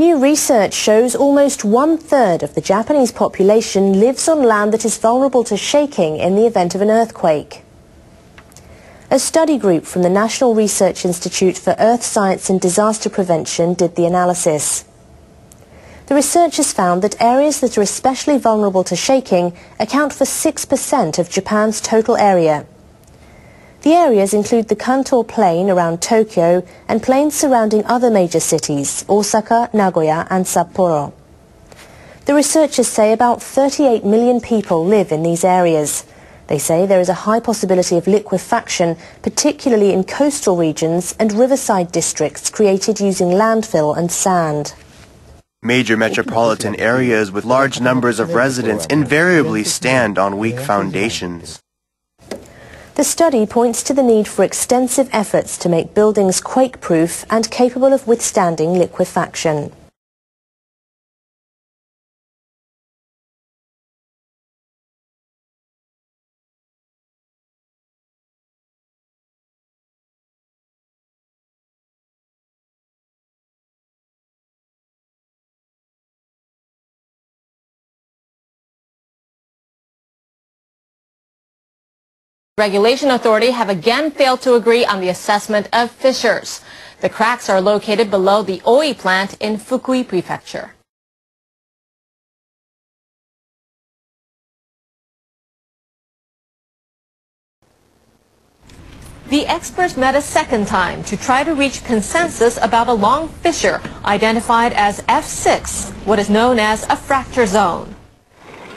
New research shows almost one-third of the Japanese population lives on land that is vulnerable to shaking in the event of an earthquake. A study group from the National Research Institute for Earth Science and Disaster Prevention did the analysis. The researchers found that areas that are especially vulnerable to shaking account for 6% of Japan's total area. The areas include the Kanto Plain around Tokyo and plains surrounding other major cities, Osaka, Nagoya and Sapporo. The researchers say about 38 million people live in these areas. They say there is a high possibility of liquefaction, particularly in coastal regions and riverside districts created using landfill and sand. Major metropolitan areas with large numbers of residents invariably stand on weak foundations. The study points to the need for extensive efforts to make buildings quake-proof and capable of withstanding liquefaction. Regulation Authority have again failed to agree on the assessment of fissures. The cracks are located below the Oi plant in Fukui Prefecture. The experts met a second time to try to reach consensus about a long fissure identified as F6, what is known as a fracture zone.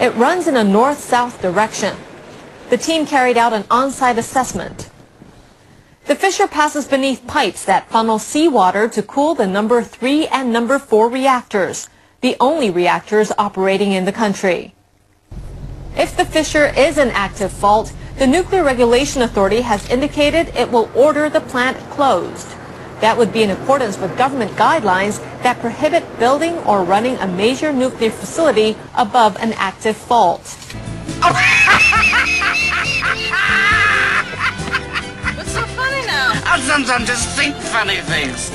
It runs in a north-south direction. The team carried out an on-site assessment. The fissure passes beneath pipes that funnel seawater to cool the number 3 and number 4 reactors, the only reactors operating in the country. If the fissure is an active fault, the Nuclear Regulation Authority has indicated it will order the plant closed. That would be in accordance with government guidelines that prohibit building or running a major nuclear facility above an active fault. I sometimes just think funny things.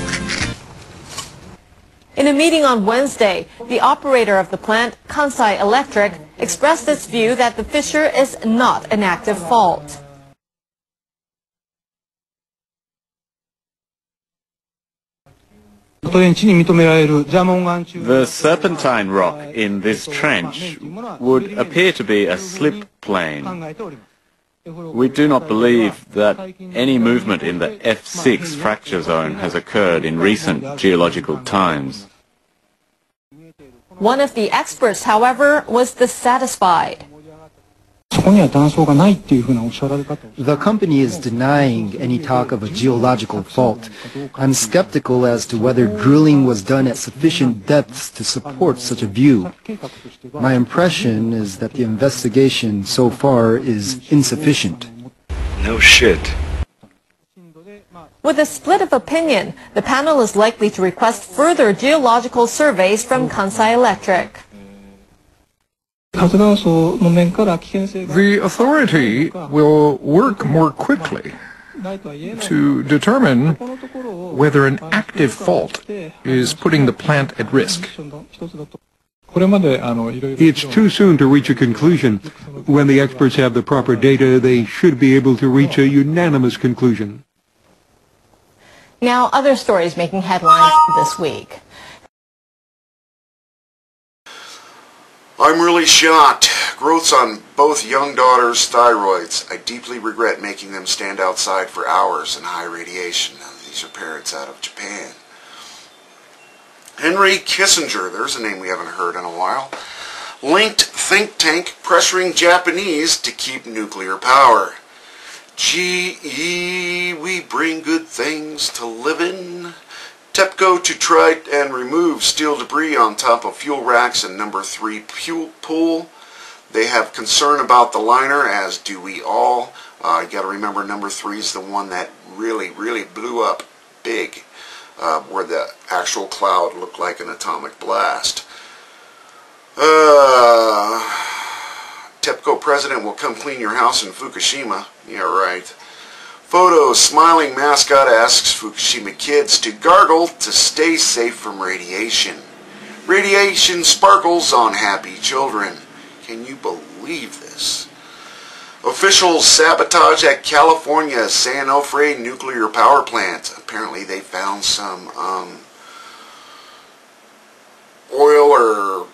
In a meeting on Wednesday, the operator of the plant, Kansai Electric, expressed its view that the fissure is not an active fault. The serpentine rock in this trench would appear to be a slip plane. We do not believe that any movement in the F6 fracture zone has occurred in recent geological times. One of the experts, however, was dissatisfied. The company is denying any talk of a geological fault. I'm skeptical as to whether drilling was done at sufficient depths to support such a view. My impression is that the investigation so far is insufficient. No shit. With a split of opinion, the panel is likely to request further geological surveys from Kansai Electric. The authority will work more quickly to determine whether an active fault is putting the plant at risk. It's too soon to reach a conclusion. When the experts have the proper data, they should be able to reach a unanimous conclusion. Now, other stories making headlines this week. I'm really shocked. Growths on both young daughter's thyroids. I deeply regret making them stand outside for hours in high radiation. These are parents out of Japan. Henry Kissinger, there's a name we haven't heard in a while, linked think tank pressuring Japanese to keep nuclear power. Gee, we bring good things to live in. TEPCO to try and remove steel debris on top of fuel racks in number 3 fuel pool. They have concern about the liner, as do we all. Uh, you got to remember number 3 is the one that really, really blew up big, uh, where the actual cloud looked like an atomic blast. Uh, TEPCO president will come clean your house in Fukushima. Yeah, right. Photos, smiling mascot asks Fukushima kids to gargle to stay safe from radiation. Radiation sparkles on happy children. Can you believe this? Officials sabotage at California San Onofre nuclear power plant. Apparently they found some um, oil or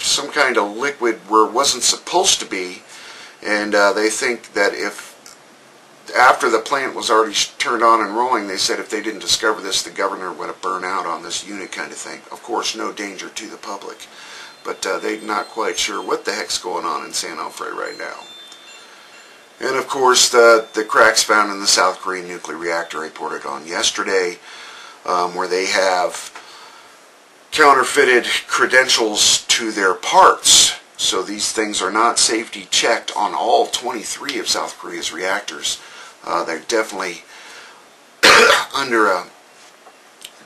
some kind of liquid where it wasn't supposed to be. And uh, they think that if after the plant was already turned on and rolling, they said if they didn't discover this, the governor would have burned out on this unit kind of thing. Of course, no danger to the public. But uh, they're not quite sure what the heck's going on in San Onofre right now. And of course, the, the cracks found in the South Korean nuclear reactor reported on yesterday, um, where they have counterfeited credentials to their parts. So these things are not safety checked on all 23 of South Korea's reactors. Uh, they're definitely under a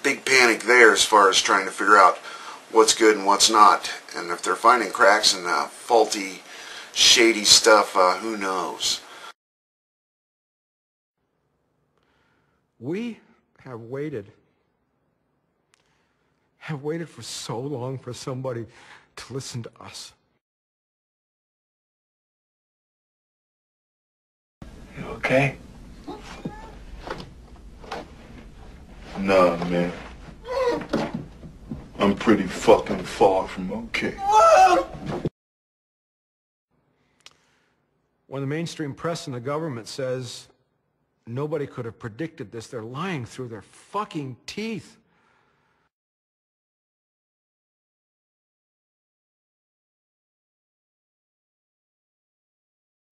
big panic there as far as trying to figure out what's good and what's not. And if they're finding cracks in uh, faulty, shady stuff, uh, who knows? We have waited, have waited for so long for somebody to listen to us. You okay? Nah, man. I'm pretty fucking far from okay. When the mainstream press and the government says nobody could have predicted this, they're lying through their fucking teeth.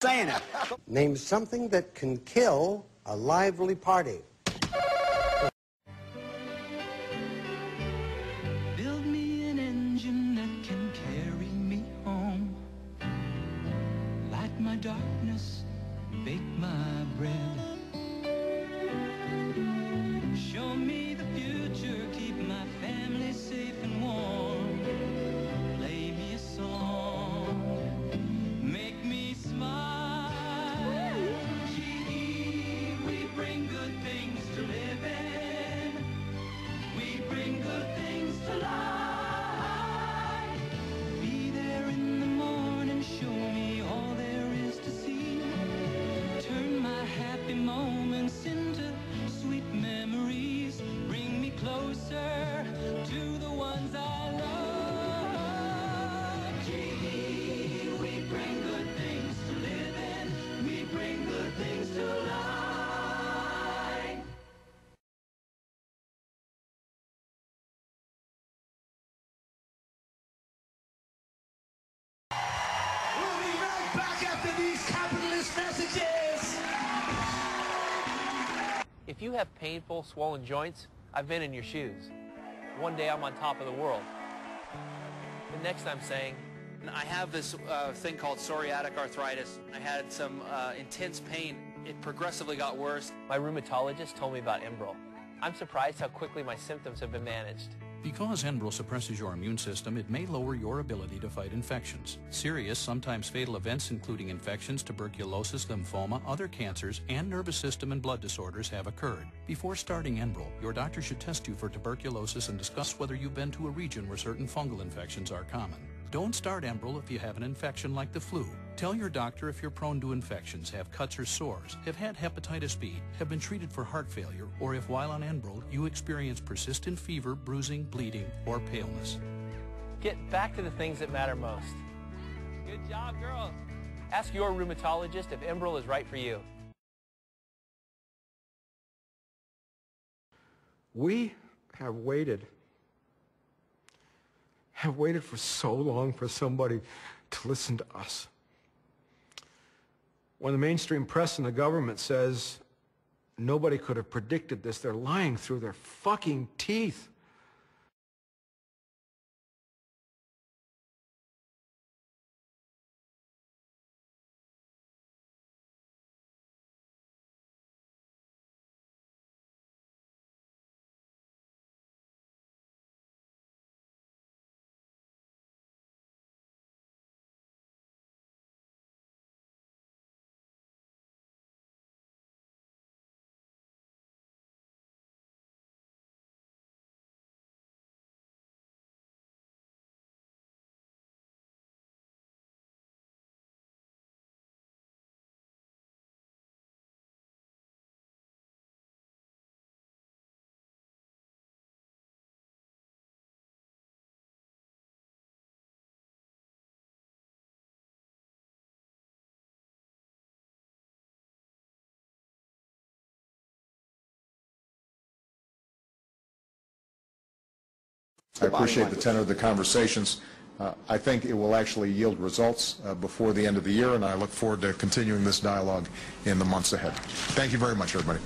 Saying it. Name something that can kill a lively party. My darkness, bake my bread. Show me If you have painful, swollen joints, I've been in your shoes. One day I'm on top of the world. The next I'm saying, I have this uh, thing called psoriatic arthritis. I had some uh, intense pain. It progressively got worse. my rheumatologist told me about Enbrel. I'm surprised how quickly my symptoms have been managed. Because Enbrel suppresses your immune system, it may lower your ability to fight infections. Serious, sometimes fatal events including infections, tuberculosis, lymphoma, other cancers, and nervous system and blood disorders have occurred. Before starting Enbrel, your doctor should test you for tuberculosis and discuss whether you've been to a region where certain fungal infections are common. Don't start Enbrel if you have an infection like the flu. Tell your doctor if you're prone to infections, have cuts or sores, have had hepatitis B, have been treated for heart failure, or if while on Enbrel you experience persistent fever, bruising, bleeding, or paleness. Get back to the things that matter most. Good job, girls. Ask your rheumatologist if Enbrel is right for you. We have waited, have waited for so long for somebody to listen to us. When the mainstream press and the government says nobody could have predicted this, they're lying through their fucking teeth. I appreciate the tenor of the conversations. Uh, I think it will actually yield results uh, before the end of the year, and I look forward to continuing this dialogue in the months ahead. Thank you very much, everybody.